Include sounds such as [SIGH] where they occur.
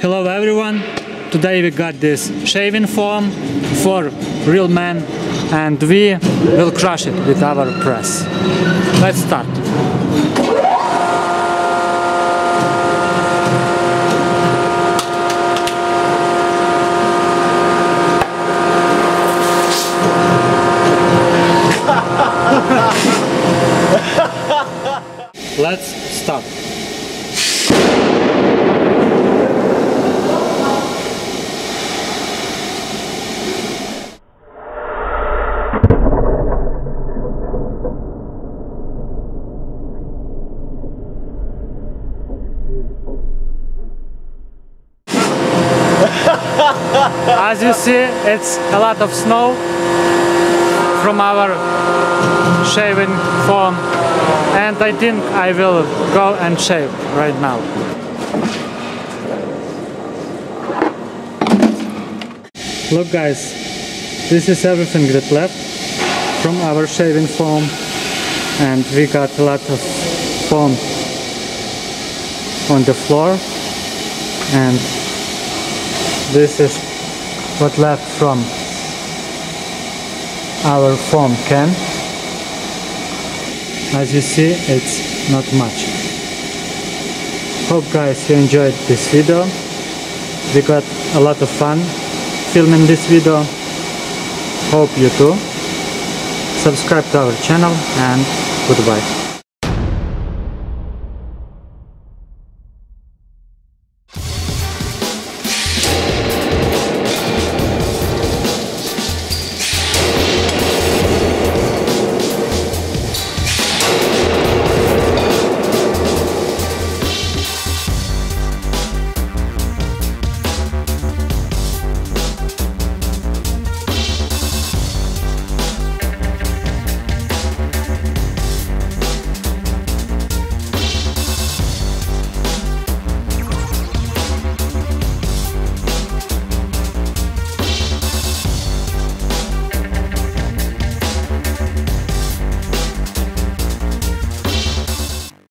Hello everyone! Today we got this shaving foam for real men and we will crush it with our press. Let's start. [LAUGHS] Let's start. As you see, it's a lot of snow from our shaving foam and I think I will go and shave right now. Look guys, this is everything that left from our shaving foam and we got a lot of foam on the floor and this is what left from our foam can. As you see it's not much. Hope guys you enjoyed this video. We got a lot of fun filming this video. Hope you too. Subscribe to our channel and goodbye